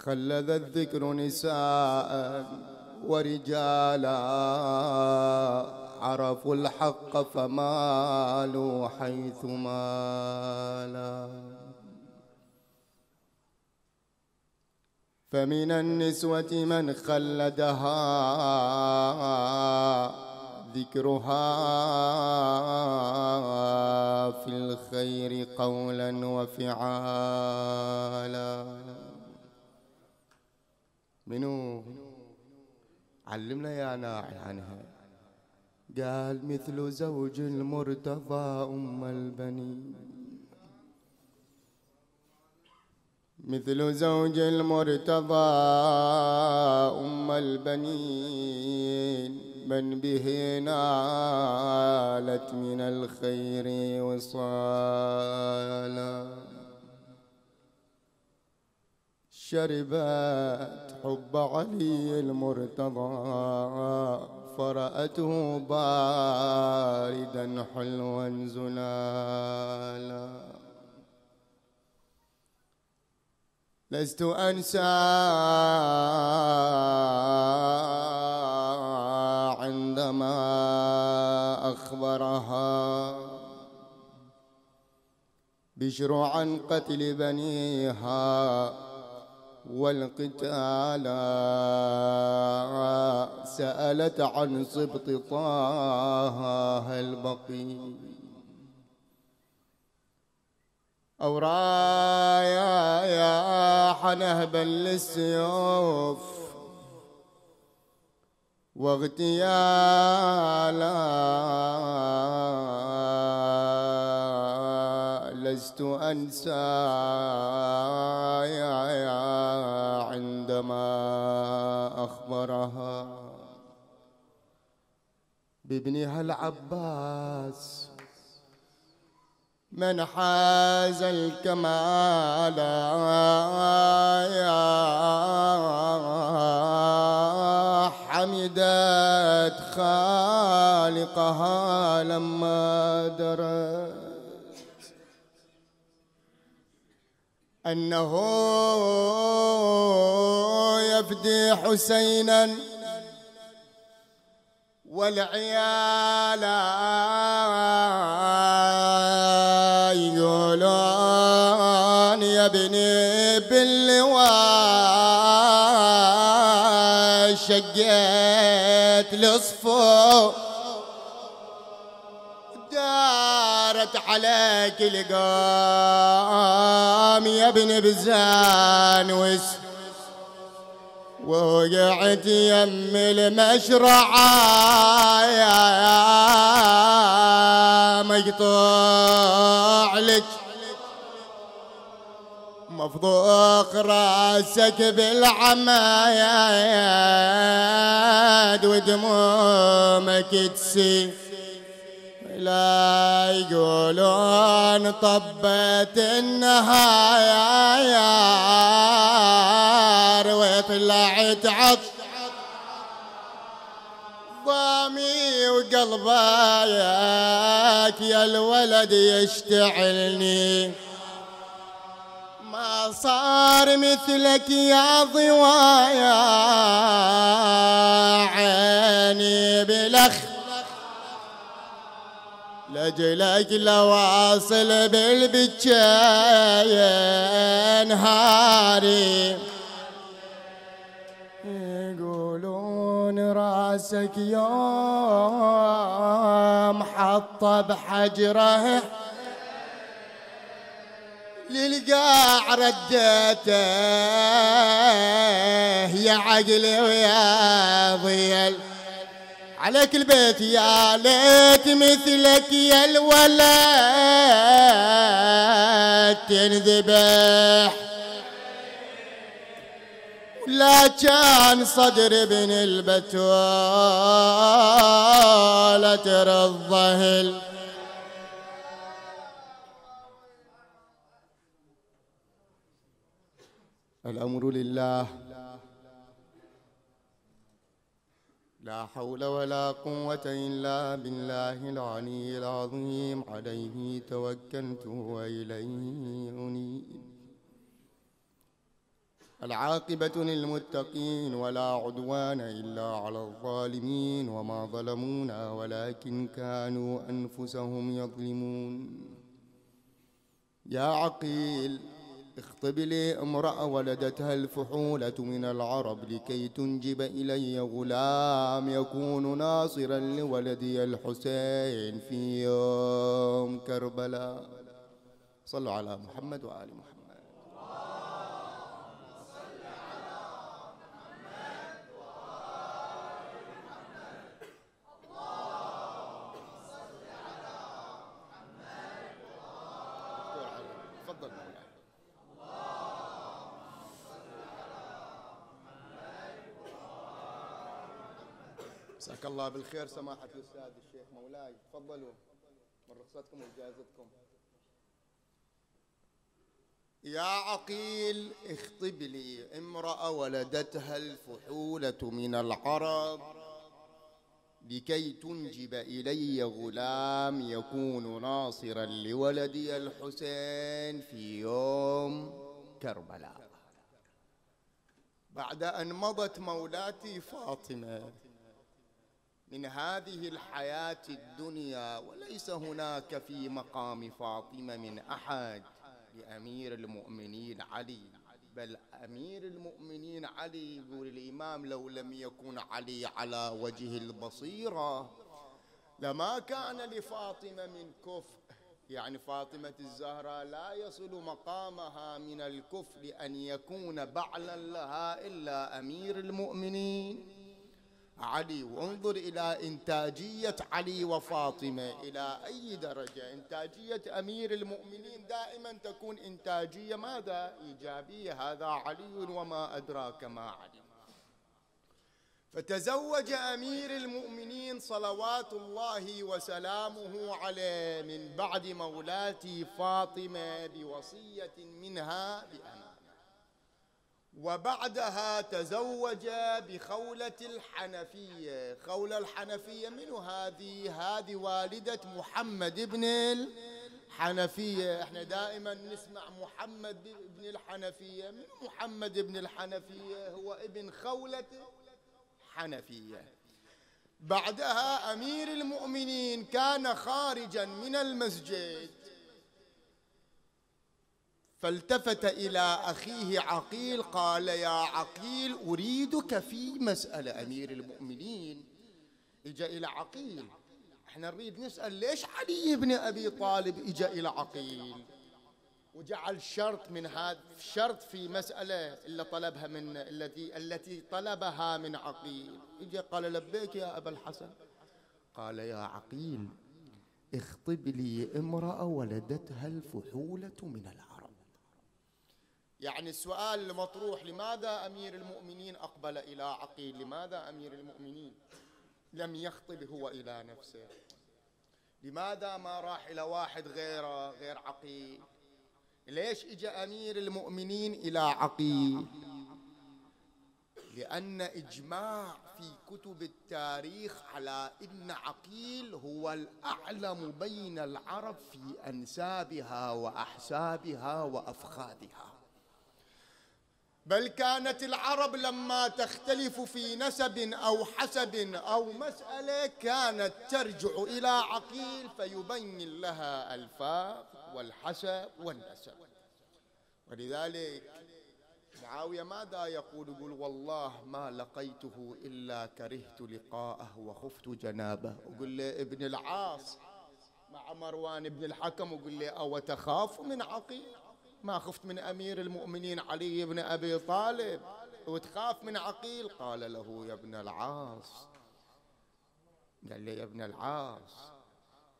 خلذ الذكر نساء ورجالا عرفوا الحق فمالوا حيث مالا. فمن النسوة من خلدها ذكرها في الخير قولا وفعالا. منو؟ علمنا يا ناعي عنها. قال مثل زوج المرتضى أم البنين مثل زوج المرتضى أم البنين. من به نالت من الخير وصالا. شربت حب علي المرتضى فرأته باردا حلوا زلالا. لست أنسى عندما أخبرها بشر عن قتل بنيها والقتال. سألت عن سبط طه هل بقي أو رايا يا حنهبا للسيوف. واغتيالا. لست أنسى عندما أخبرها. بابنها العباس من حاز الكمال حمدت خالقها لما درت. أنه يفدي حسينا والعيال يقولون يا ابني باللواء شقيت الصفوف دارت عليك القام يا ابن بزان وس وقعت يم المشرعة يا مقطوع لك. مفضوق راسك بالعمايد ودمومك تسيل لا يقولون طبت النهاية وطلعت عط ضامي وقلبايك يا الولد يشتعلني. ما صار مثلك يا ضوايا عيني بلخ. لجلك لواصل بالبجاية نهاري يقولون رأسك يوم حطب حجره للقاع رديته يا عقلي ويا ضيل. عليك البيت يا ليت مثلك يا الولد تنذبح. ولا كان صدر ابن البتول ترى الظهل الأمر لله لا حول ولا قوة إلا بالله العلي العظيم. عليه توكلت وإليه أنيب. العاقبة للمتقين ولا عدوان إلا على الظالمين وما ظلمونا ولكن كانوا أنفسهم يظلمون. يا عقيل اخطب لي امرأة ولدتها الفحولة من العرب لكي تنجب إلي غلام يكون ناصرا لولدي الحسين في يوم كربلاء. صلوا على محمد وآل محمد. الله بالخير سماحة الأستاذ الشيخ مولاي. تفضلوا. من رخصتكم وإجازتكم. يا عقيل اخطب لي امرأة ولدتها الفحولة من العرب لكي تنجب إلي غلام يكون ناصرا لولدي الحسين في يوم كربلاء. بعد أن مضت مولاتي فاطمة من هذه الحياة الدنيا وليس هناك في مقام فاطمة من أحد لأمير المؤمنين علي. بل أمير المؤمنين علي يقول الإمام لو لم يكن علي على وجه البصيرة لما كان لفاطمة من كفء يعني فاطمة الزهراء لا يصل مقامها من الكفر أن يكون بعلا لها إلا أمير المؤمنين. علي وانظر إلى إنتاجية علي وفاطمة. إلى أي درجة؟ إنتاجية أمير المؤمنين دائما تكون إنتاجية ماذا؟ إيجابية. هذا علي وما أدراك ما علي. فتزوج أمير المؤمنين صلوات الله وسلامه عليه من بعد مولاتي فاطمة بوصية منها بأمانة. وبعدها تزوج بخولة الحنفية. خولة الحنفية من هذه؟ هذه والدة محمد بن الحنفية. إحنا دائما نسمع محمد بن الحنفية. من محمد بن الحنفية؟ هو ابن خولة حنفية بعدها أمير المؤمنين كان خارجا من المسجد. فالتفت إلى أخيه عقيل قال يا عقيل أريدك في مسألة أمير المؤمنين. إجا إلى عقيل. إحنا نريد نسأل ليش علي بن أبي طالب إجا إلى عقيل؟ وجعل شرط من هذا شرط في مسألة اللي طلبها من التي التي طلبها من عقيل. اجى قال لبيك يا أبا الحسن. قال يا عقيل اخطب لي امرأة ولدتها الفحولة من العرب يعني السؤال المطروح لماذا أمير المؤمنين أقبل إلى عقيل؟ لماذا أمير المؤمنين لم يخطب هو إلى نفسه؟ لماذا ما راح إلى واحد غيره غير عقيل؟ ليش اجى أمير المؤمنين إلى عقيل؟ لأن إجماع في كتب التاريخ على إن عقيل هو الأعلم بين العرب في أنسابها وأحسابها وأفخاذها. بل كانت العرب لما تختلف في نسب أو حسب أو مسألة كانت ترجع إلى عقيل فيبين لها الفاق والحسب والنسب. ولذلك معاوية ماذا يقول؟ يقول والله ما لقيته إلا كرهت لقاءه وخفت جنابه. وقل له ابن العاص مع مروان بن الحكم وقل له أو تخاف من عقيل؟ ما خفت من أمير المؤمنين علي بن أبي طالب وتخاف من عقيل؟ قال له يا ابن العاص. قال لي يا ابن العاص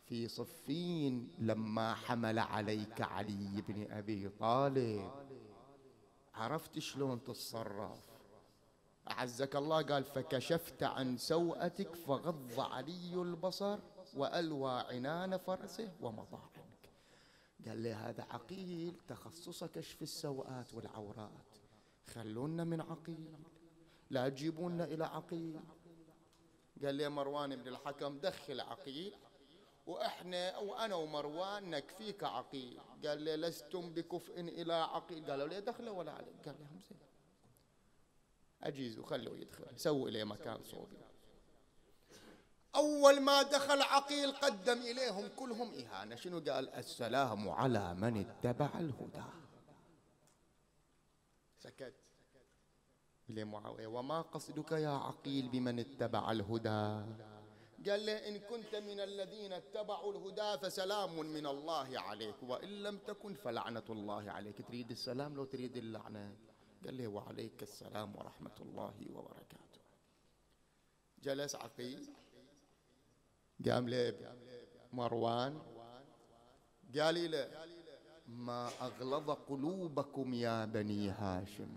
في صفين لما حمل عليك علي بن أبي طالب. عرفت شلون تتصرف؟ أعزك الله قال فكشفت عن سوءتك فغض علي البصر وألوى عنان فرسه ومضى قال لي هذا عقيل تخصصه كشف السوءات والعورات؟ خلونا من عقيل لا تجيبونا إلى عقيل. قال لي مروان بن الحكم دخل عقيل وإحنا وأنا ومروان نكفيك عقيل. قال لي لستم بكفء إلى عقيل. قالوا لي دخله ولا عليك. قال لهم زين. أجيز وخلوه يدخل سووا إليه مكان صوبي. أول ما دخل عقيل قدم إليهم كلهم إهانة. شنو قال؟ السلام على من اتبع الهدى. سكت. إلى معاوية؟ وما قصدك يا عقيل بمن اتبع الهدى؟ قال له إن كنت من الذين اتبعوا الهدى فسلام من الله عليك وإن لم تكن فلعنة الله عليك. تريد السلام لو تريد اللعنة. قال له وعليك السلام ورحمة الله وبركاته. جلس عقيل. قام له مروان قال له ما أغلظ قلوبكم يا بني هاشم.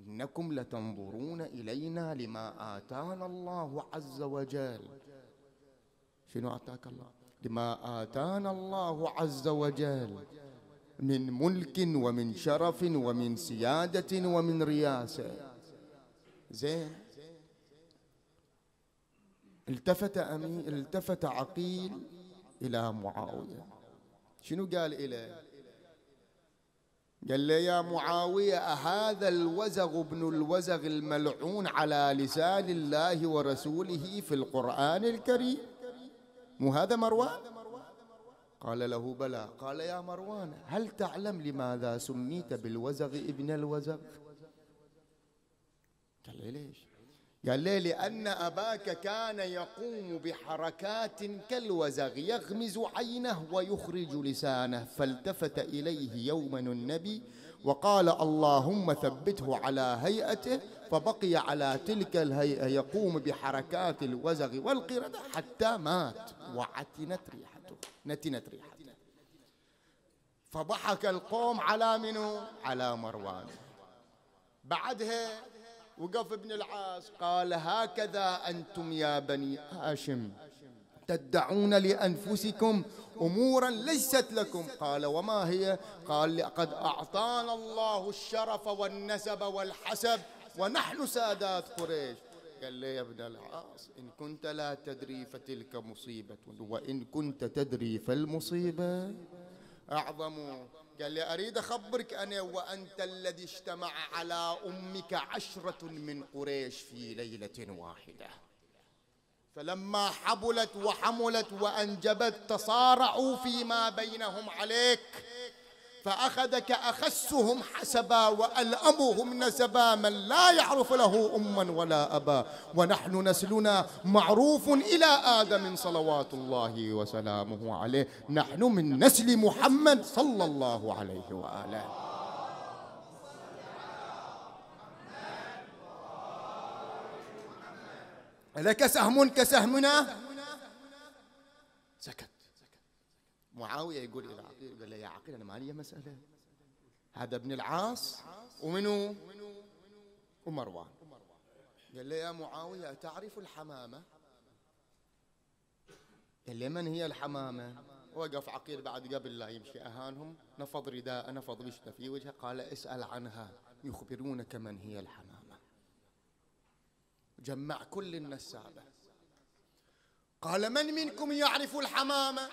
إنكم لتنظرون إلينا لما آتانا الله عز وجل. شنو أعطاك الله؟ لما آتانا الله عز وجل من ملك ومن شرف ومن سيادة ومن رياسة. زين؟ التفت أمي التفت عقيل إلى معاوية. شنو قال إليه؟ قال لي يا معاوية أهذا الوزغ ابن الوزغ الملعون على لسان الله ورسوله في القرآن الكريم؟ مو هذا مروان؟ قال له بلى. قال يا مروان هل تعلم لماذا سميت بالوزغ ابن الوزغ؟ قال لي ليش؟ قال لي لأن أباك كان يقوم بحركات كالوزغ يغمز عينه ويخرج لسانه فالتفت إليه يوما النبي وقال اللهم ثبته على هيئته فبقي على تلك الهيئة يقوم بحركات الوزغ والقردة حتى مات. وعتنت ريحته نتنت ريحته. فضحك القوم على منو؟ على مروان. بعدها وقف ابن العاص قال هكذا أنتم يا بني هاشم تدعون لأنفسكم أمورا ليست لكم. قال وما هي؟ قال لقد أعطانا الله الشرف والنسب والحسب ونحن سادات قريش. قال لي يا ابن العاص إن كنت لا تدري فتلك مصيبة وإن كنت تدري فالمصيبة أعظم قال لي أريد أخبرك أنا وأنت الذي اجتمع على أمك عشرة من قريش في ليلة واحدة. فلما حبلت وحملت وأنجبت تصارعوا فيما بينهم عليك. فأخذك أخسهم حسبا وألأمهم نسبا من لا يعرف له أما ولا أبا. ونحن نسلنا معروف إلى آدم صلوات الله وسلامه عليه. نحن من نسل محمد صلى الله عليه وآله. لك سهم كسهمنا؟ سكت. معاوية يقول إلى عقيل قال له يا عقيل أنا ما لي مسألة. هذا ابن العاص ومنو؟ ومروان. قال له يا معاوية تعرف الحمامة؟ قال لي من هي الحمامة؟ وقف عقيل بعد قبل لا يمشي. أهانهم نفض رداء نفض بشته في وجهه. قال اسأل عنها يخبرونك من هي الحمامة. جمع كل النسابة. قال من منكم يعرف الحمامة؟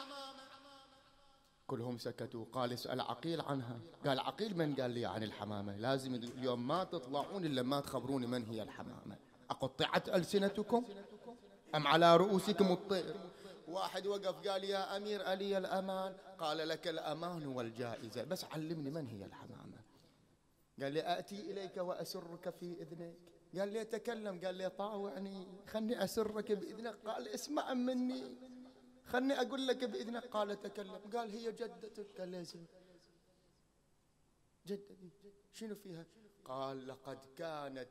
كلهم سكتوا. قال اسأل عقيل عنها. قال عقيل من قال لي عن الحمامة؟ لازم اليوم ما تطلعون إلا ما تخبروني من هي الحمامة. أقطعت ألسنتكم؟ أم على رؤوسكم الطير؟ واحد وقف قال يا أمير علي الأمان؟ قال لك الأمان والجائزة. بس علمني من هي الحمامة. قال لي أتي إليك وأسرك في إذنك. قال لي تكلم قال لي طاوعني. خلني أسرك بإذنك. قال اسمع مني. خلني أقول لك بإذنك قال تكلم. قال هي جدتك. قال ليس. جدتي. شنو فيها؟ قال لقد كانت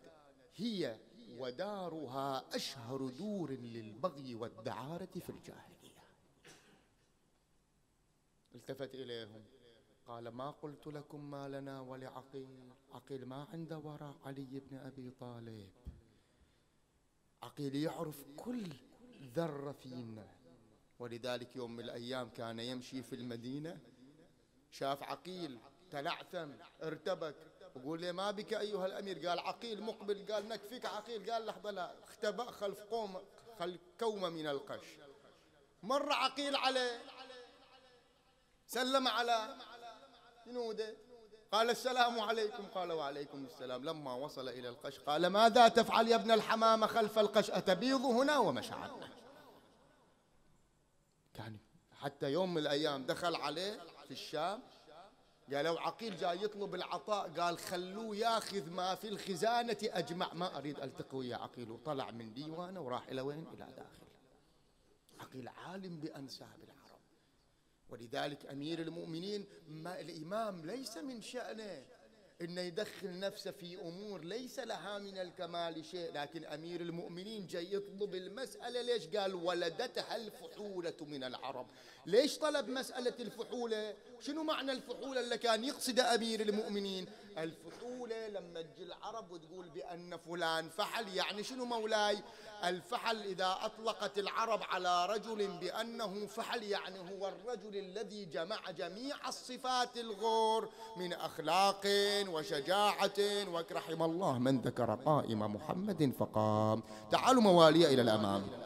هي ودارها أشهر دور للبغي والدعارة في الجاهلية. التفت إليهم. قال ما قلت لكم ما لنا ولعقيل؟ عقيل ما عنده وراء علي بن أبي طالب. عقيل يعرف كل ذرة فينا ولذلك يوم من الأيام كان يمشي في المدينة شاف عقيل تلعثم ارتبك وقول لي ما بك أيها الأمير؟ قال عقيل مقبل قال نكفيك عقيل. قال لحظة لا اختبأ خلف قوم خلف كومة من القش. مر عقيل عليه سلم على جنوده قال السلام عليكم. قال وعليكم السلام. لما وصل إلى القش قال ماذا تفعل يا ابن الحمامة خلف القش؟ أتبيض هنا كان حتى يوم من الأيام دخل عليه في الشام قالوا عقيل جاي يطلب العطاء قال خلوه ياخذ ما في الخزانة أجمع ما أريد ألتقي ويا عقيل. وطلع من ديوانه وراح إلى وين؟ إلى داخل. عقيل عالم بأنساب العرب. ولذلك أمير المؤمنين ما الإمام ليس من شأنه. إنه يدخل نفسه في أمور ليس لها من الكمال شيء. لكن أمير المؤمنين جاي يطلب المسألة ليش؟ قال ولدتها الفحولة من العرب. ليش طلب مسألة الفحولة؟ شنو معنى الفحولة اللي كان يقصد أمير المؤمنين؟ الفحوله لما تجي العرب وتقول بأن فلان فحل يعني شنو مولاي؟ الفحل إذا أطلقت العرب على رجل بأنه فحل يعني هو الرجل الذي جمع جميع الصفات الغور من أخلاق وشجاعة. ورحم الله من ذكر قائم محمد فقام. تعالوا موالي إلى الأمام.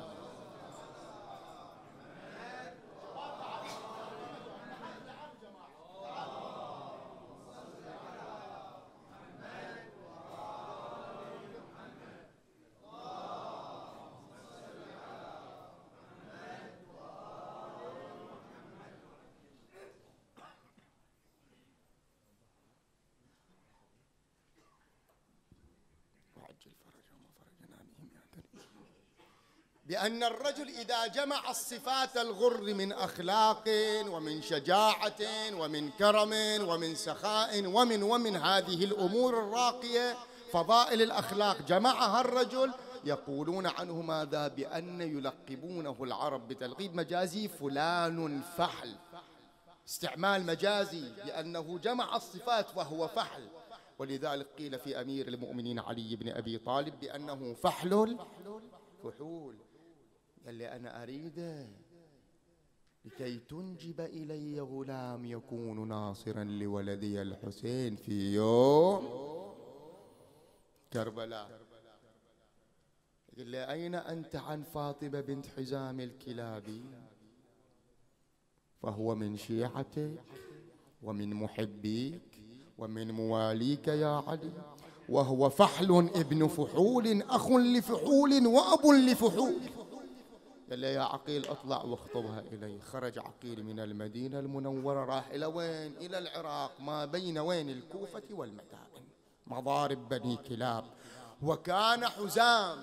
بأن الرجل إذا جمع الصفات الغر من أخلاق ومن شجاعة ومن كرم ومن سخاء ومن ومن هذه الأمور الراقية فضائل الأخلاق جمعها الرجل يقولون عنه ماذا؟ بأن يلقبونه العرب بتلقيب مجازي فلان فحل. استعمال مجازي لأنه جمع الصفات وهو فحل. ولذلك قيل في أمير المؤمنين علي بن أبي طالب بأنه فحل فحول. قال لي أنا أريده لكي تنجب إلي غلام يكون ناصرا لولدي الحسين في يوم كربلاء. قال لي أين أنت عن فاطمة بنت حزام الكلابي؟ فهو من شيعتك ومن محبيك ومن مواليك يا علي وهو فحل ابن فحول أخ لفحول وأب لفحول. قال له يا عقيل اطلع واخطبها إلي. خرج عقيل من المدينة المنورة راح إلى وين؟ إلى العراق. ما بين وين؟ الكوفة والمدائن. مضارب بني كلاب. وكان حزام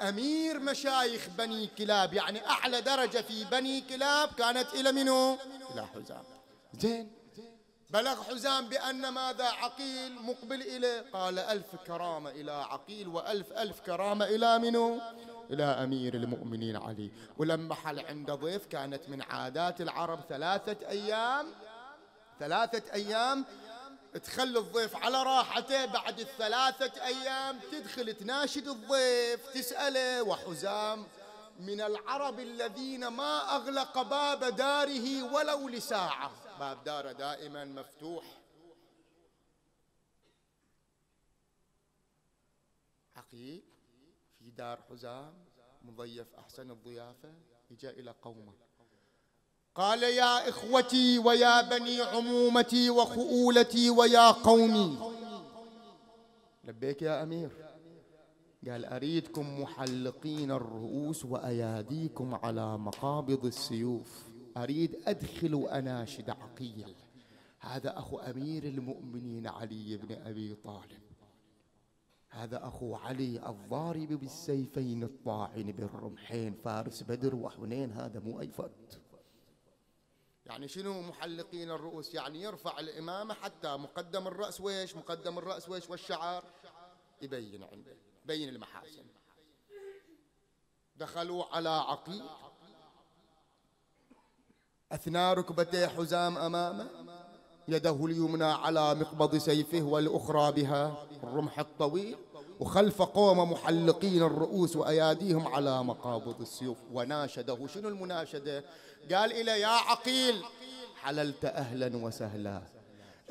أمير مشايخ بني كلاب يعني أعلى درجة في بني كلاب كانت إلى منو؟ إلى حزام. زين. بلغ حزام بأن ماذا عقيل مقبل إليه؟ قال ألف كرامة إلى عقيل وألف ألف كرامة إلى منو؟ إلى أمير المؤمنين علي. ولما حل عند ضيف كانت من عادات العرب ثلاثة أيام. ثلاثة أيام. تخلي الضيف على راحته. بعد الثلاثة أيام تدخل تناشد الضيف تسأله وحزام من العرب الذين ما أغلق باب داره ولو لساعة. باب داره دائما مفتوح. عقيل في دار حزام مضيف أحسن الضيافة إجا إلى قومه. قال يا إخوتي ويا بني عمومتي وخؤولتي ويا قومي. لبيك يا أمير. قال أريدكم محلقين الرؤوس وأياديكم على مقابض السيوف. أريد أدخل وأناشد عقيل. هذا أخو أمير المؤمنين علي بن أبي طالب. هذا أخو علي الضارب بالسيفين الطاعن بالرمحين فارس بدر وحنين هذا مو أي فرد. يعني شنو محلقين الرؤوس؟ يعني يرفع الإمامة حتى مقدم الرأس ويش؟ مقدم الرأس ويش؟ والشعر يبين عنده يبين المحاسن. دخلوا على عقيل. أثنى ركبتي حزام أمامه. يده اليمنى على مقبض سيفه والأخرى بها. الرمح الطويل. وخلف قوم محلقين الرؤوس وأياديهم على مقابض السيوف. وناشده. شنو المناشدة؟ قال إلى يا عقيل حللت أهلا وسهلا.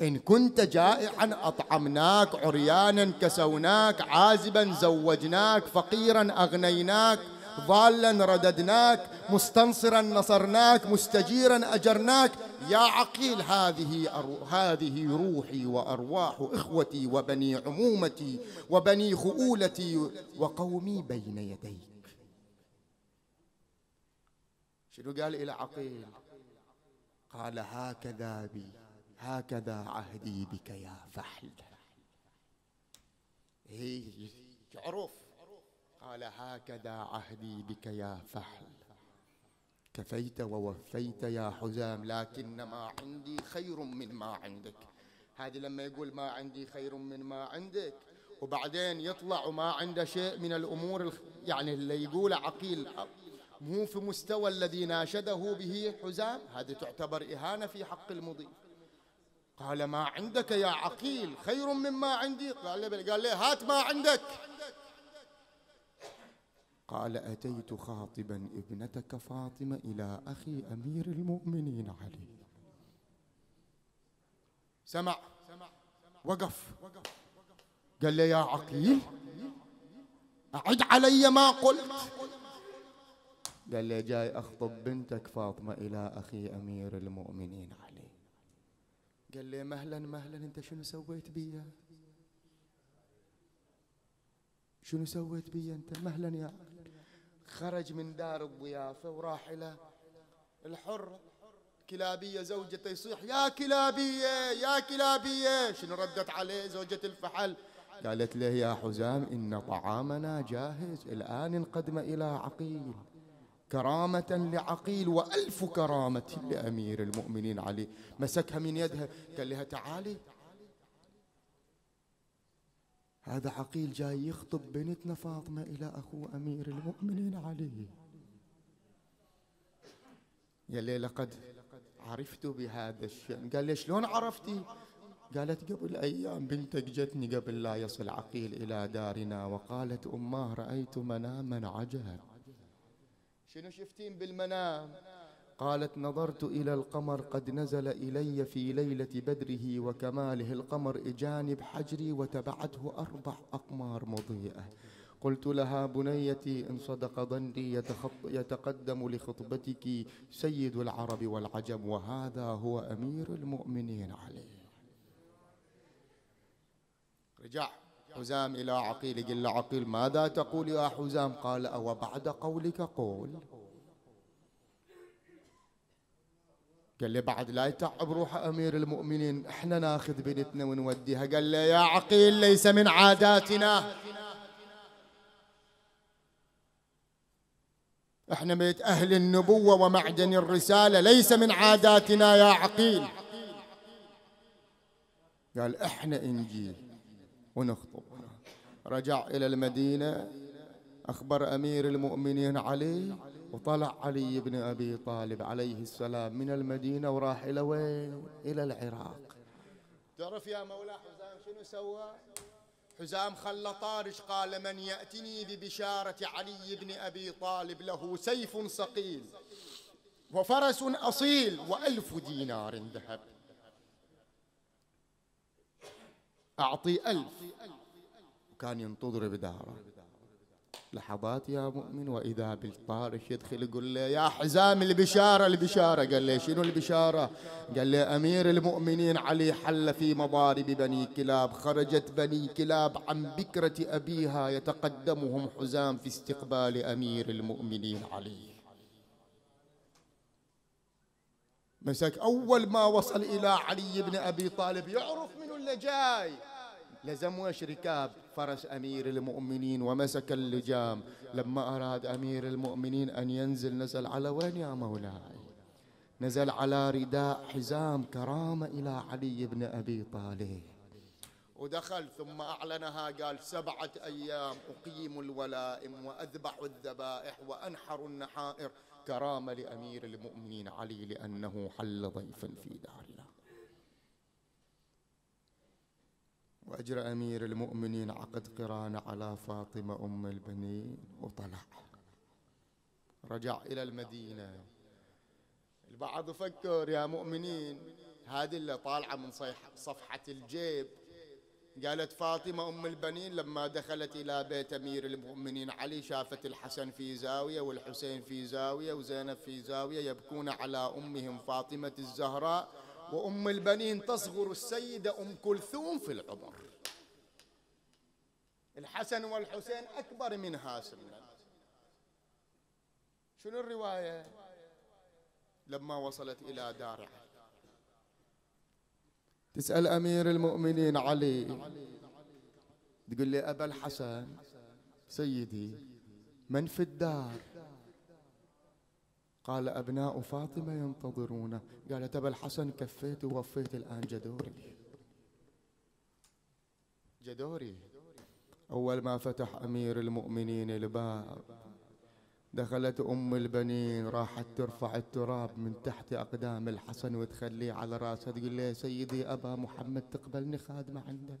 إن كنت جائعا أطعمناك عريانا كسوناك عازبا زوجناك فقيرا أغنيناك. ضالا رددناك مستنصرا نصرناك مستجيرا أجرناك. يا عقيل هذه هذه روحي وأرواح إخوتي وبني عمومتي وبني خؤولتي وقومي بين يديك. شنو قال إلى عقيل؟ قال هكذا بي هكذا عهدي بك يا فحل. هي تعرف قال هكذا عهدي بك يا فحل. كفيت ووفيت يا حزام لكن ما عندي خير من ما عندك. هذه لما يقول ما عندي خير من ما عندك وبعدين يطلع وما عنده شيء من الأمور يعني اللي يقوله عقيل مو في مستوى الذي ناشده به حزام؟ هذه تعتبر إهانة في حق المضيف قال ما عندك يا عقيل خير مما عندي؟ قال له قال هات ما عندك. قال أتيت خاطبا ابنتك فاطمة إلى أخي أمير المؤمنين علي. سمع. وقف. قال لي يا عقيل أعد علي ما قلت. قال لي جاي أخطب بنتك فاطمة إلى أخي أمير المؤمنين علي. قال لي مهلا مهلا أنت شنو سويت بي؟ شنو سويت بي أنت؟ مهلا يا خرج من دار الضيافة وراح إلى الحرة كلابية زوجته يصيح يا كلابية يا كلابية. شنو ردت عليه زوجة الفحل؟ قالت له يا حزام إن طعامنا جاهز. الآن انقدم إلى عقيل. كرامة لعقيل وألف كرامة لأمير المؤمنين علي. مسكها من يدها قال لها تعالي. هذا عقيل جاي يخطب بنتنا فاطمة إلى أخو أمير المؤمنين علي. يا لي لقد عرفت بهذا الشأن. قال لي شلون عرفتي؟ قالت قبل أيام بنتك جتني قبل لا يصل عقيل إلى دارنا وقالت أماه رأيت مناما عجب شنو شفتين بالمنام؟ قالت نظرت إلى القمر قد نزل إلي في ليلة بدره وكماله. القمر إجانب حجري وتبعته أربع أقمار مضيئة. قلت لها بنيتي إن صدق ظني يتقدم لخطبتك سيد العرب والعجم وهذا هو أمير المؤمنين عليه رجع حزام إلى عقيل قل عقيل ماذا تقول يا حزام؟ قال أو بعد قولك قول. قال لي بعد لا يتعب روح أمير المؤمنين إحنا ناخذ بنتنا ونوديها. قال لي يا عقيل ليس من عاداتنا. إحنا بيت أهل النبوة ومعدن الرسالة ليس من عاداتنا يا عقيل. قال إحنا إنجيل ونخطب. رجع إلى المدينة أخبر أمير المؤمنين علي وطلع علي بن أبي طالب عليه السلام من المدينة وراح إلى وين؟ إلى العراق. تعرف يا مولا حزام شنو سوى؟ حزام خلى طارش قال من يأتني ببشارة علي بن أبي طالب له سيف صقيل وفرس أصيل وألف دينار ذهب. أعطي ألف. وكان ينتظر بدارة. لحظات يا مؤمن وإذا بالطارش يدخل يقول له يا حزام البشارة البشارة. قال له شنو البشارة؟ قال له أمير المؤمنين علي حل في مضارب بني كلاب خرجت بني كلاب عن بكرة أبيها يتقدمهم حزام في استقبال أمير المؤمنين علي. مسك أول ما وصل إلى علي بن أبي طالب يعرف منو اللي جاي. لزم وش ركاب فرس أمير المؤمنين ومسك اللجام. لما أراد أمير المؤمنين أن ينزل نزل على وين يا مولاي؟ نزل على رداء حزام كرامة إلى علي بن أبي طالب. ودخل ثم أعلنها قال سبعة أيام أقيم الولائم وأذبح الذبائح وأنحر النحائر. كرامة لأمير المؤمنين علي لأنه حل ضيفا في دارنا وأجرى أمير المؤمنين عقد قران على فاطمة أم البنين. وطلع. رجع إلى المدينة. البعض فكر يا مؤمنين هذه اللي طالعة من صفحة الجيب. قالت فاطمة أم البنين لما دخلت إلى بيت أمير المؤمنين علي شافت الحسن في زاوية والحسين في زاوية وزينب في زاوية يبكون على أمهم فاطمة الزهراء. وأم البنين تصغر السيدة أم كلثوم في العمر. الحسن والحسين أكبر منها سنا. شنو الرواية؟ لما وصلت إلى دار تسأل أمير المؤمنين علي. تقول لي أبا الحسن سيدي من في الدار؟ قال أبناء فاطمة ينتظرونه قالت أبا الحسن كفيت ووفيت الآن جدوري. جدوري. أول ما فتح أمير المؤمنين الباب دخلت أم البنين راحت ترفع التراب من تحت أقدام الحسن وتخليه على راسها تقول له سيدي أبا محمد تقبلني خادمة عندك.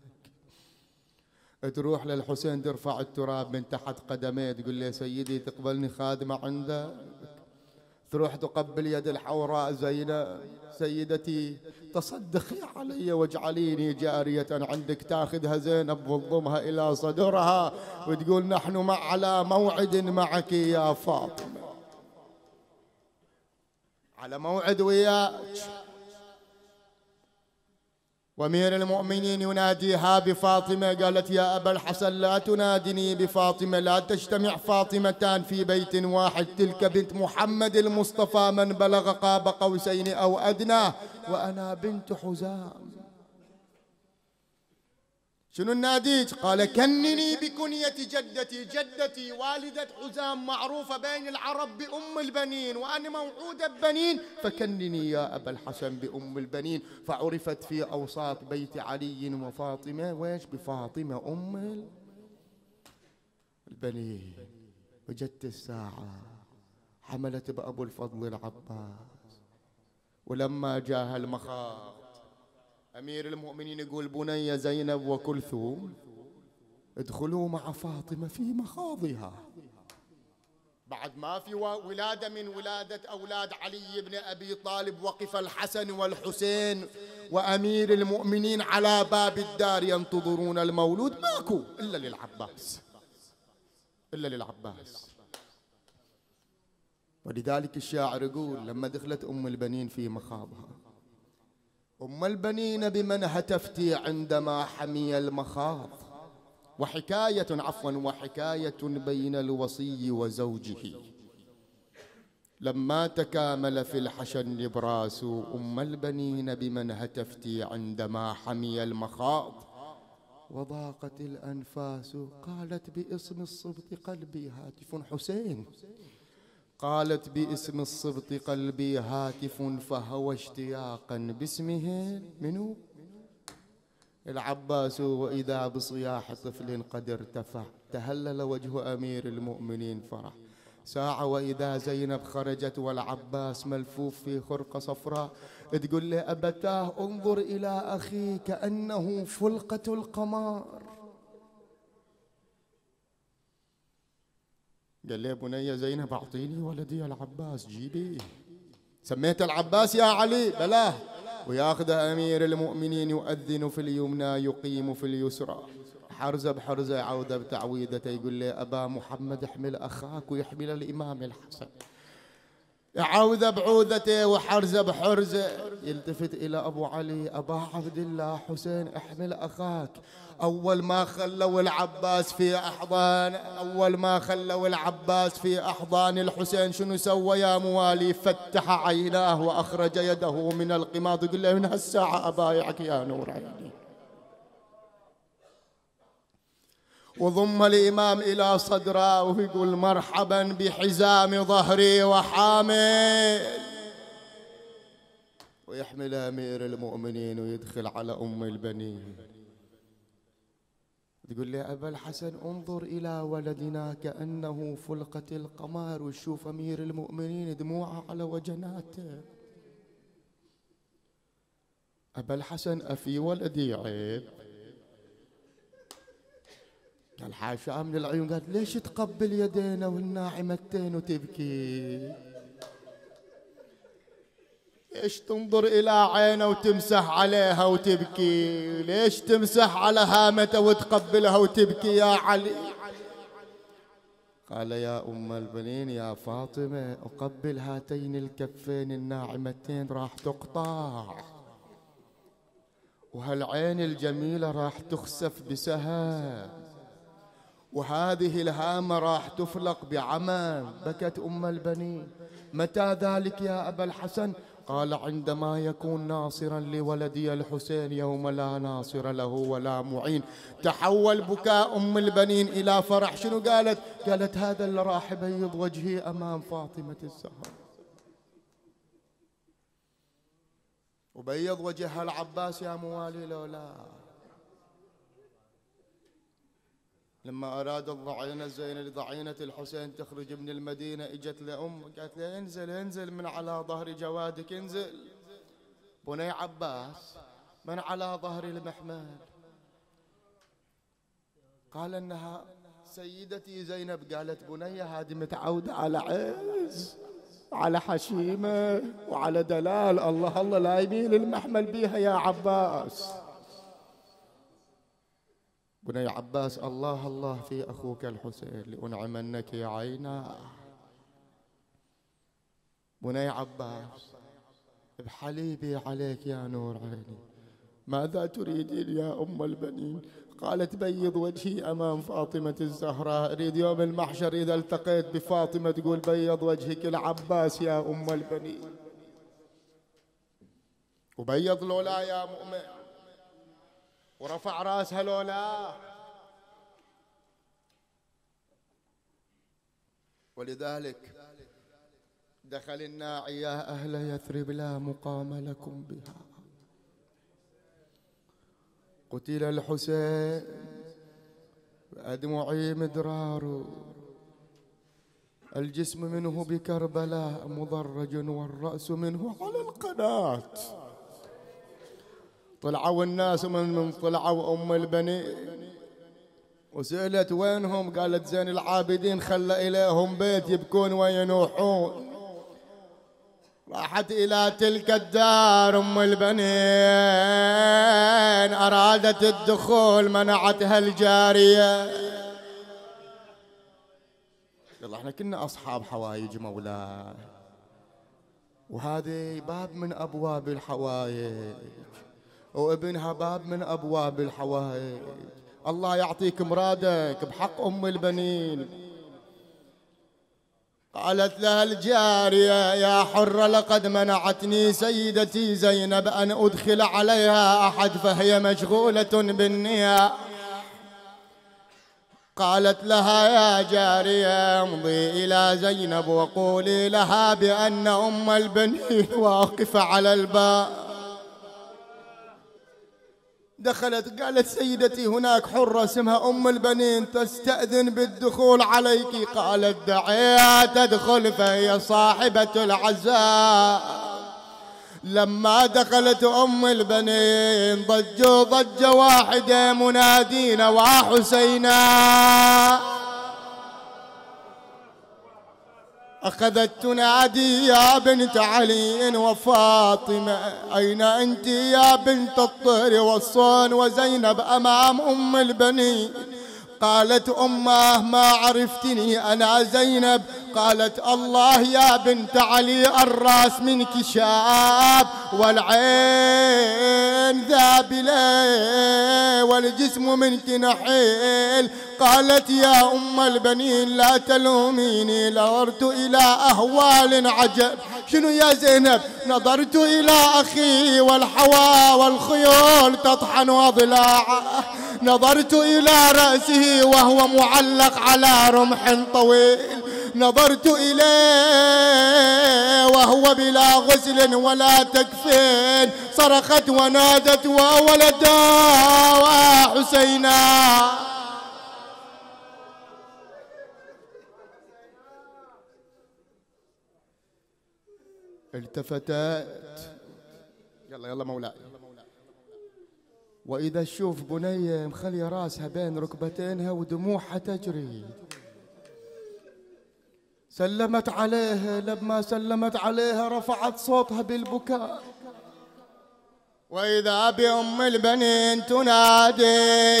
تروح للحسين ترفع التراب من تحت قدميه تقول له سيدي تقبلني خادمة عندك. تروح تقبل يد الحوراء زينب سيدتي تصدقي علي واجعليني جارية عندك تاخذها زينب وتضمها إلى صدرها وتقول نحن مع على موعد معك يا فاطمة. على موعد وياك. وأمير المؤمنين يناديها بفاطمة قالت يا أبا الحسن لا تنادني بفاطمة لا تجتمع فاطمتان في بيت واحد تلك بنت محمد المصطفى من بلغ قاب قوسين أو أدنى وأنا بنت حزام. شنو الناديج قال كنني بكنية جدتي. جدتي والدة حزام معروفة بين العرب بأم البنين وأنا موعودة ببنين فكنني يا أبا الحسن بأم البنين. فعرفت في أوساط بيت علي وفاطمة. ويش بفاطمة أم البنين. وجدت الساعة حملت بأبو الفضل العباس. ولما جاء المخاض أمير المؤمنين يقول بني زينب وكلثوم ادخلوا مع فاطمة في مخاضها. بعد ما في ولادة من ولادة أولاد علي بن أبي طالب وقف الحسن والحسين وأمير المؤمنين على باب الدار ينتظرون المولود. ماكو إلا للعباس إلا للعباس. ولذلك الشاعر يقول لما دخلت أم البنين في مخاضها أم البنين بمن هتفتي عندما حمي المخاض. وحكاية عفوا وحكاية بين الوصي وزوجه. لما تكامل في الحشن نبراس أم البنين بمن هتفتي عندما حمي المخاض. وضاقت الأنفاس قالت باسم الصبط قلبي هاتف حسين. قالت باسم الصبط قلبي هاتف فهوى اشتياقا باسمه. منو؟ العباس وإذا بصياح طفل قد ارتفع. تهلل وجه أمير المؤمنين فرح. ساعة وإذا زينب خرجت والعباس ملفوف في خرقة صفراء. تقول له أبتاه انظر إلى أخي كأنه فلقة القمر قال لي بني زينب أعطيني ولدي العباس جيبيه سميت العباس يا علي؟ بلاه وياخذ أمير المؤمنين يؤذن في اليمنى يقيم في اليسرى. حرزة بحرزة عودة بتعويدته يقول لي أبا محمد احمل أخاك ويحمل الإمام الحسن. عوذة بعوذته وحرزة بحرزة. يلتفت إلى أبو علي. أبا عبد الله حسين احمل أخاك أول ما خلوا العباس في أحضان أول ما خلوا العباس في أحضان الحسين شنو سوى يا موالي؟ فتح عيناه وأخرج يده من القماض يقول له من هالساعة أبايعك يا نور عيني وضم الإمام إلى صدره ويقول مرحبا بحزام ظهري وحامل. ويحمل أمير المؤمنين ويدخل على أم البنين. تقول لي أبا الحسن انظر إلى ولدنا كأنه فلقة القمر. وشوف أمير المؤمنين دموعه على وجناته. أبا الحسن أفي ولدي عيب. قال حاشا من العيون قالت ليش تقبل يدينا والناعمتين وتبكي؟ ليش تنظر إلى عينه وتمسح عليها وتبكي؟ ليش تمسح على هامته وتقبلها وتبكي يا علي؟ قال يا أم البنين يا فاطمة أقبل هاتين الكفين الناعمتين راح تقطع. وهالعين الجميلة راح تخسف بسهام. وهذه الهامة راح تفلق بعمى بكت أم البنين. متى ذلك يا أبا الحسن؟ قال عندما يكون ناصرا لولدي الحسين يوم لا ناصر له ولا معين. تحول بكاء أم البنين إلى فرح. شنو قالت؟ قالت هذا اللي راح يبيض وجهي أمام فاطمة الزهراء وبيض وجه العباس يا موالي لولا. لما أراد الضعينة زين ضعينة الحسين تخرج من المدينة إجت لأم قالت له انزل انزل من على ظهر جوادك انزل. بني عباس من على ظهر المحمل؟ قال إنها سيدتي زينب قالت بني هذه متعودة على عز على حشيمة وعلى دلال. الله الله لا يميل المحمل بيها يا عباس. بني عباس الله الله في أخوك الحسين لأنعمنك يا عينا. بني عباس بحليبي عليك يا نور عيني ماذا تريدين يا أم البنين؟ قالت بيض وجهي أمام فاطمة الزهراء أريد يوم المحشر إذا التقيت بفاطمة تقول بيض وجهك العباس يا أم البنين. وبيض لولا يا مؤمن. ورفع راسها لولا ولذلك دخل الناعي يا أهل يثرب لا مقام لكم بها. قتل الحسين بأدمعي مدرار. الجسم منه بكربلاء مضرج والرأس منه على القناة. طلعوا الناس من من طلعوا أم البنين وسألت وينهم؟ قالت زين العابدين خلى إليهم بيت يبكون وينوحون راحت إلى تلك الدار أم البنين أرادت الدخول منعتها الجارية. يلا إحنا كنا أصحاب حوايج مولاي. وهذه باب من أبواب الحوايج. وابنها باب من أبواب الحوائج. الله يعطيك مرادك بحق أم البنين. قالت لها الجارية يا حرة لقد منعتني سيدتي زينب أن أدخل عليها أحد فهي مشغولة بالنية. قالت لها يا جارية امضي إلى زينب وقولي لها بأن أم البنين واقفة على الباب. دخلت قالت سيدتي هناك حرة اسمها أم البنين تستأذن بالدخول عليك. قالت دعيها تدخل فهي صاحبة العزاء. لما دخلت أم البنين ضجوا ضجة واحدة منادين وحسينا أخذت تنادي يا بنت علي وفاطمة. أين أنت يا بنت الطهر والصون وزينب أمام أم البنين؟ قالت أمه ما عرفتني أنا زينب. قالت الله يا بنت علي الراس منك شاب والعين ذابلة والجسم منك نحيل قالت يا أم البنين لا تلوميني نظرت إلى أهوال عجب. شنو يا زينب؟ نظرت إلى أخي والحوا والخيول تطحن أضلاعه. نظرت إلى رأسه وهو معلق على رمح طويل. نظرت إليه وهو بلا غسل ولا تكفين. صرخت ونادت وولدا وحسينا. التفتت يلا يلا مولاي. وإذا تشوف بنية مخلية راسها بين ركبتينها ودموعها تجري. سلمت عليها لما سلمت عليها رفعت صوتها بالبكاء. وإذا بأم البنين تنادي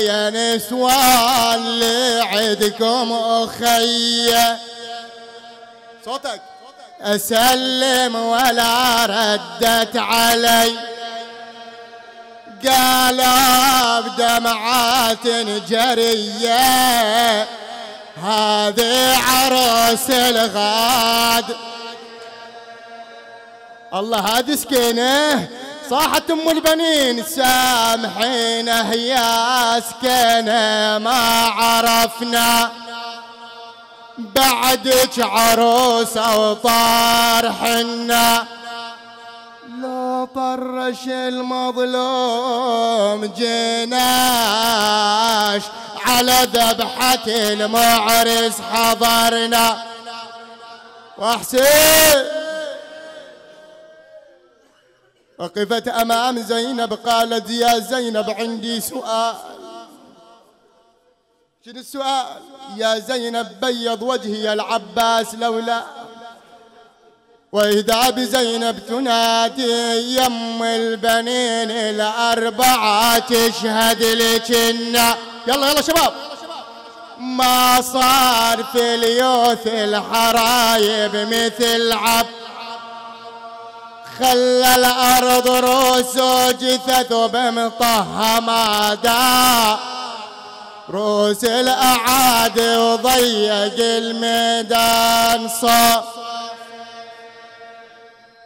يا نسوان لعدكم أخي. صوتك. أسلم ولا ردت علي. قال بدمعات جرية هذه عروس الغاد. الله هذه سكينة صاحت أم البنين سامحينه يا سكينة ما عرفنا. بعدك عروسه وطار حنا لو طرش المظلوم جناش. على ذبحة المعرس حضرنا وحسين وقفت أمام زينب قالت يا زينب عندي سؤال. شنو السؤال يا زينب بيض وجهي العباس لولا. وإذا بزينب تنادي يم البنين الأربعة تشهد لكنا يلا يلا شباب. ما صار في اليوث الحرايب مثل عب. خلى الأرض روس وجثث بمطهى دا روس الأعادي وضيق الميدان صار.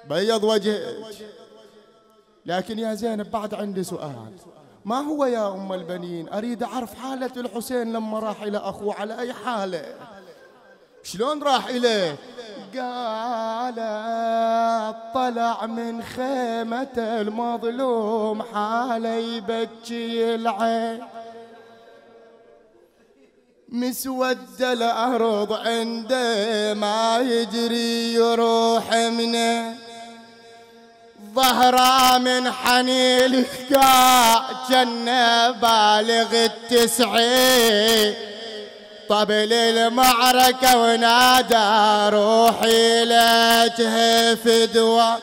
بيض وجهك. لكن يا زينب بعد عندي سؤال. ما هو يا أم البنين؟ أريد أعرف حالة الحسين لما راح إلى أخوه على أي حالة؟ شلون راح إليه؟ قال طلع من خيمة المظلوم حاله يبكي العين. مسود الأرض عنده ما يجري يروح منه ظهره من حنين الكاع جنة بالغ التسعين طبل المعركة ونادى روحي لا تهف دوا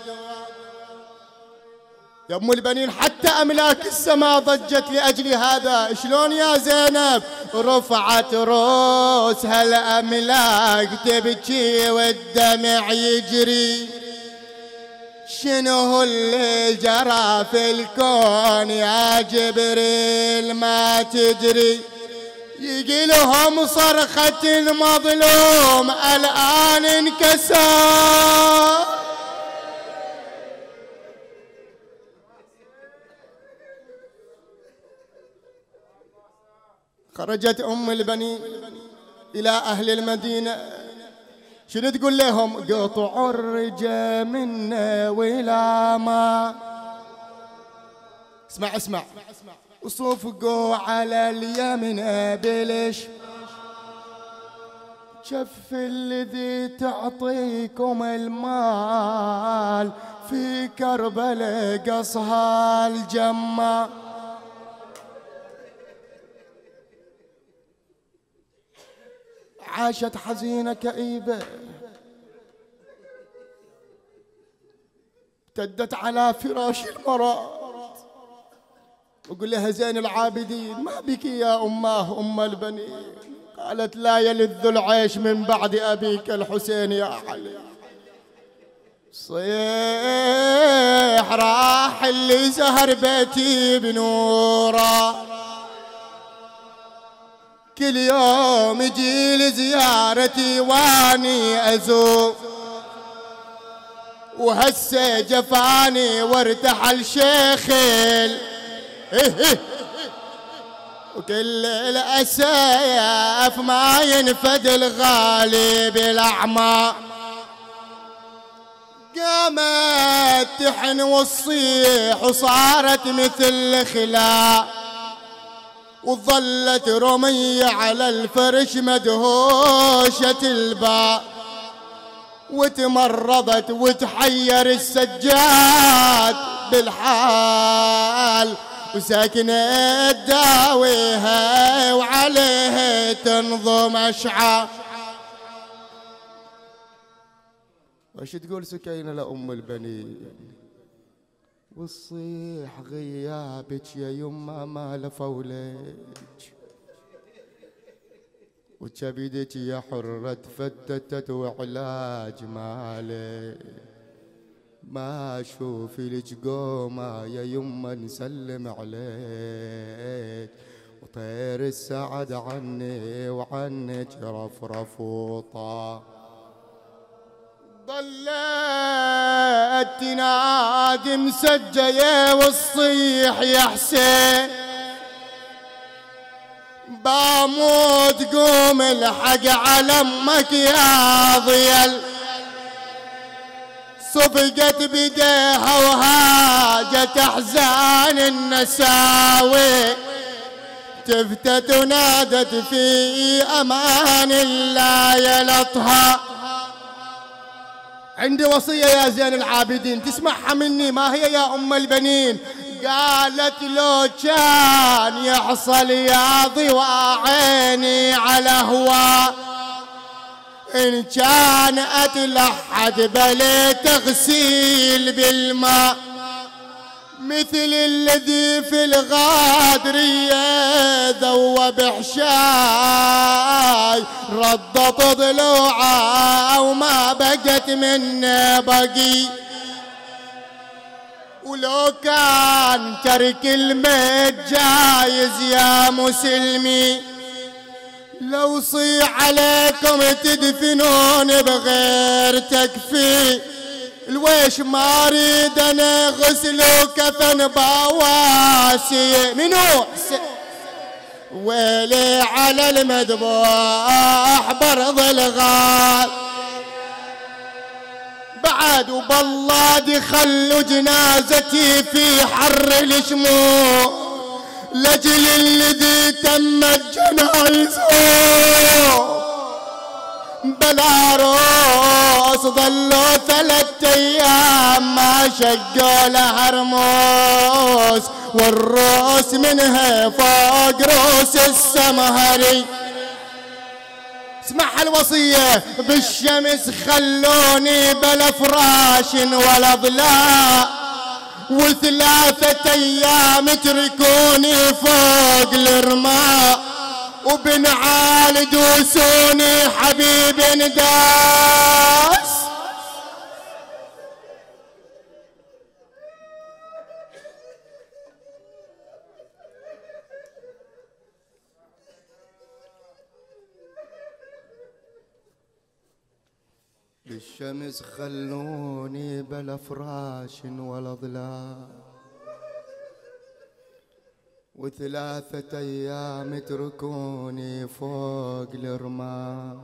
يا ام البنين حتى أملاك السماء ضجت لأجل هذا. شلون يا زينب؟ رفعت روسها الاملاك تبكي والدمع يجري؟ شنو اللي جرى في الكون يا جبريل؟ ما تدري. يقلهم صرخة المظلوم الآن انكسر. خرجت أم البنين إلى أهل المدينة. شنو تقول لهم؟ قطع الرجا منا ولا ما اسمع. اسمع وصفقوا على اليمن بلش. شف الذي تعطيكم المال في كربلاء قصها الجمّة عاشت حزينة كئيبة ابتدت على فراش المرأة. وقل لها زين العابدين ما بك يا أماه أم البنين. قالت لا يلذ العيش من بعد أبيك الحسين يا علي. صيح راح اللي زهر بيتي بنورة. كل يوم يجي لزيارتي واني أزور. وهسه جفاني وارتحل شيخل وكل الأسياف ما ينفد الغالي بالأعمى. قامت تحن وتصيح وصارت مثل خلاق وظلت رمية على الفرش مدهوشة الباء وتمرضت وتحير السجاد بالحال وساكنة تداويها وعليها تنظم أشعار وش تقول سكينة لأم البنين؟ والصيح غيابك يا يما ما لفولك وكبدك يا حرة فتتت وعلاج مالك. ما أشوف لك قومة يا يما نسلم عليك. وطير السعد عني وعنك رفرف وطا ضلت تنادي مسجية والصيح يا حسين. باموت قوم الحق على أمك يا ضيل. صفقت بديها وهاجت أحزان النساوي. تفتت ونادت في أمان الله يلطها. عندي وصية يا زين العابدين تسمعها مني؟ ما هي يا أم البنين؟ قالت لو كان يحصل يا ضوى عيني على هوا إن كان أتلحد بلي تغسيل بالماء. مثل الذي في الغادرية ذوب حشاي ردت ضلوعه وما بقت منه بقي. ولو كان ترك الميت جايز يا مسلمي. لو صيح عليكم تدفنون بغير تكفي. الويش ما أريد أنا غسل وكفن بواسي منو؟ ويلي على المذبوح برض الغال. بعد وبالله خلوا جنازتي في حر الشموع لجل الذي تمت جنازه بلا روس ظلوا ثلاث أيام ما شقوا لها رموس والروس منها فوق روس السمهري. اسمع الوصية بالشمس خلوني بلا فراش ولا ضلاع وثلاثة أيام تركوني فوق الرماء. وبنعال دوسوني حبيب نداس بالشمس خلوني بلا فراش ولا ظلال وثلاثة أيام اتركوني فوق الرمال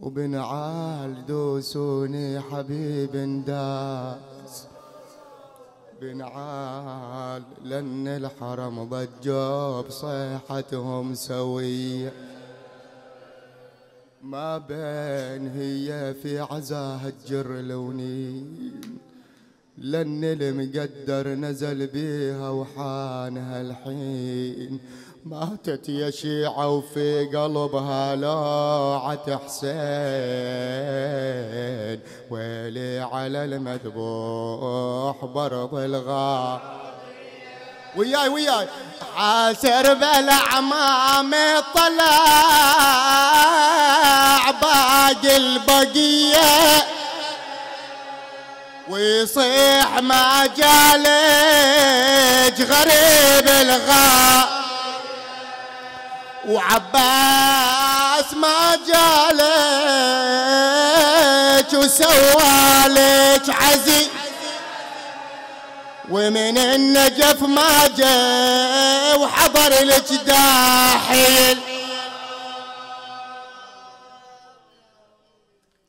وبنعال دوسوني حبيب داس. بنعال لأن الحرم ضجوا بصيحتهم سوية. ما بين هي في عزاها الجر لونين لن المقدر نزل بيها وحانها الحين. ماتت يا شيعة وفي قلبها لوعة حسين. ويلي على المذبوح برض الغار. وياي وياي. حاسر بالاعمام طلع باقي البقية. ويصيح ما جالج غريب الغاء. وعباس ما جالج وسوالك عزيز ومن النجف ما جاء وحضر لك داحل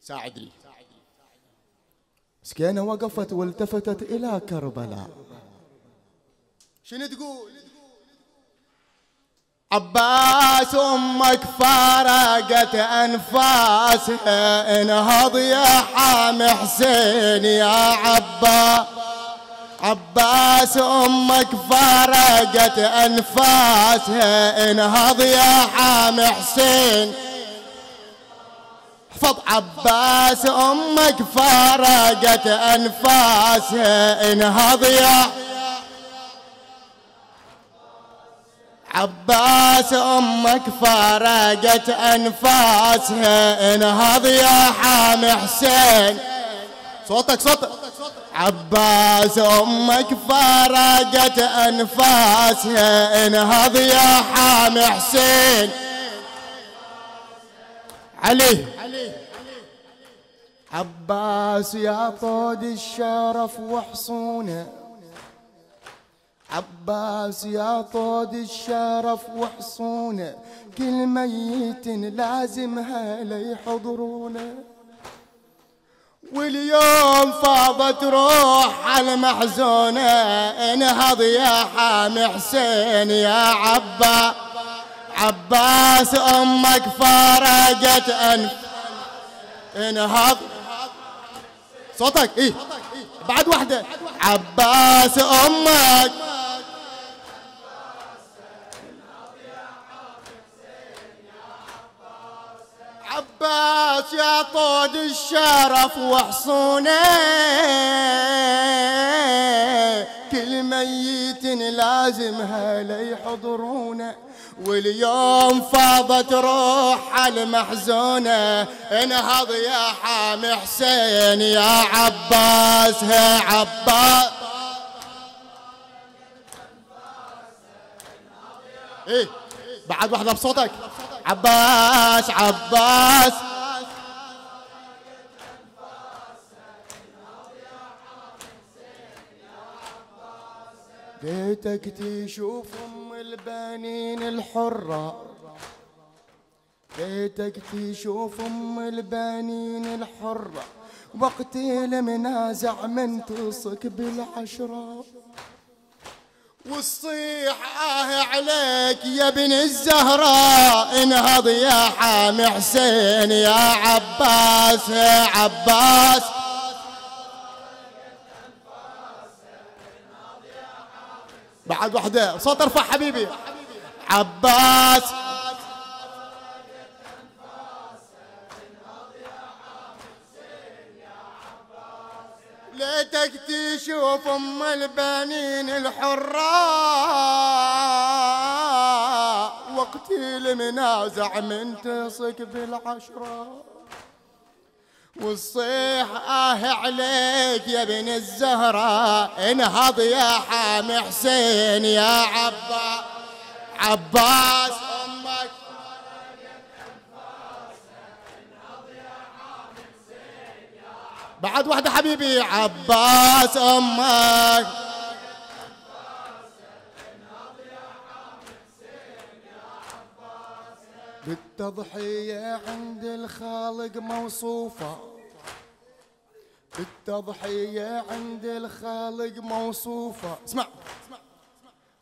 ساعدني. مسكينة وقفت والتفتت إلى كربلاء. شنو تقول؟ عباس أمك فارقت انفاسها انهض يا حام حسين يا عباس عباس أمك فارقت انفاسها انهض يا حام حسين احفظ عباس أمك فارقت انفاسها انهض يا عباس أمك فارقت انفاسها انهض يا حامي حسين. صوتك صوتك. عباس أمك فارقت انفاسها انهض يا حامي حسين. علي. عباس يا طود الشرف وحصونه عباس يا طود الشرف وحصونه كل ميت لازمها ليحضرونه. واليوم فاضت روح على المحزونة انهض يا حامي حسين يا عبا عباس أمك فارقت انف انهض. صوتك إيه؟ بعد واحدة. عباس أمك. عباس يا طود الشرف وحصونه. كل ميت لازمها ليحضرونه. واليوم فاضت روح المحزونة انهض يا حامي حسين يا عباس يا عباس. إيه بعد واحدة بصوتك عباس عباس. بيتك تشوف البنين الحرة. بيتك تشوف أم البنين الحرة. وقت المنازع من تصك بالعشرة. والصيح آه عليك يا ابن الزهراء انهض يا حامي حسين يا عباس يا عباس. بعد وحدة صوت ارفع حبيبي. عباس. ليتك تشوف أم البنين الحرة وقت المنازع من تصك بالعشرة والصيح آه عليك يا ابن الزهراء. انهض يا حامي حسين يا عبا. عباس أمك. بعد واحدة حبيبي عباس أمك. بالتضحية عند الخالق موصوفة. بالتضحية عند الخالق موصوفة. اسمع.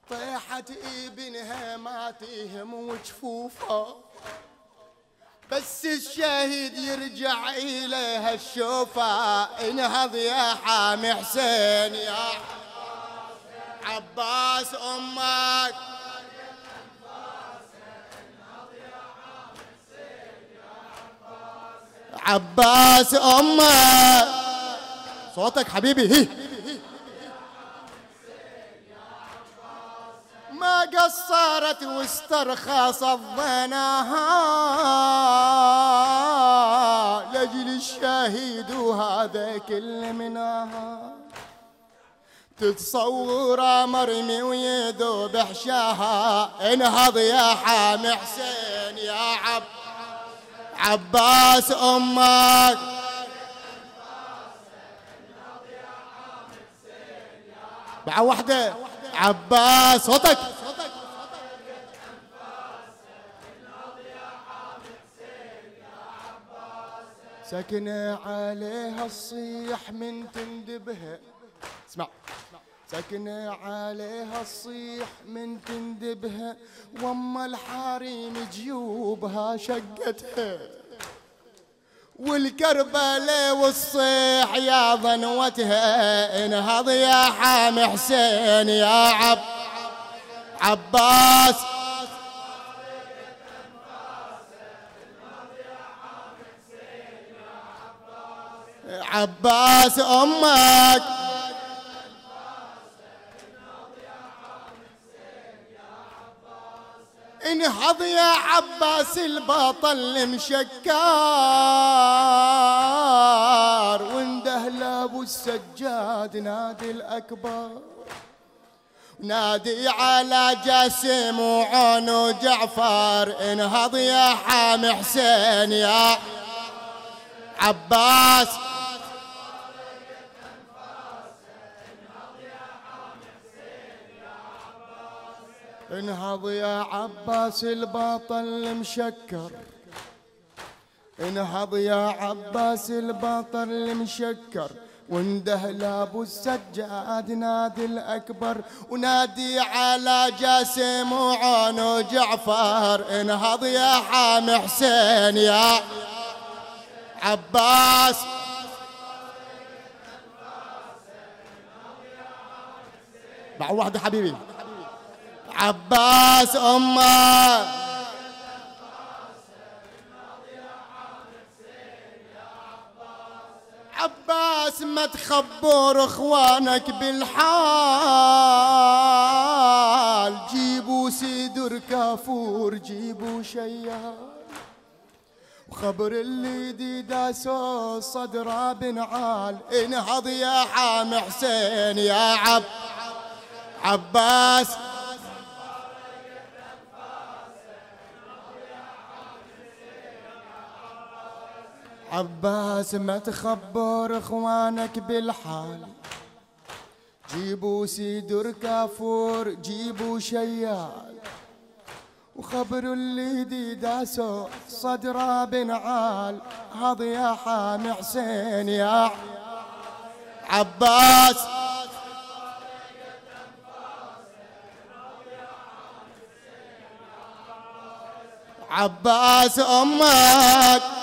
طيحت ابنها ما تهم وجفوفه بس الشهيد يرجع إليها الشوفة. انهض يا حامي حسين يا عباس أمك. عباس أمك. صوتك حبيبي هي. ما قصرت واسترخصت ظناها لاجل الشهيد وهذا كل مناها تتصور مرمي ويذوب حشاها. انهض يا حامي حسين يا عب عباس أمك. بعد وحدة. عباس صوتك. سكنة عليها الصيح من تندبها. اسمع. سكنة عليها الصيح من تندبها. وأما الحريم جيوبها شقتها. والكربلاء والصيح يا ظنوتها انهض يا حام حسين يا عب عباس. عباس أمك. انهض يا عباس البطل المشكار وانده لابو السجاد نادي الأكبر. نادي على جاسم وعون وجعفر انهض يا حامي حسين يا عباس. انهض يا عباس البطل المشكر. انهض يا عباس البطل المشكر. وانده لابو السجاد نادي الأكبر. ونادي على جاسم وعون وجعفر انهض يا حامي حسين يا عباس. مع واحدة حبيبي. عباس أمه. عباس ما تخبر إخوانك بالحال. جيبوا سيدر كافور جيبوا شيال. وخبر اللي دي داسو صدره بنعال إنهض يا حام حسين يا عب عباس. عباس ما تخبر إخوانك بالحال. جيبوا سيدر كافور جيبوا شيال. وخبروا اللي دي داسو صدره بنعال هذا يا حامي حسين يا عباس. عباس أمك.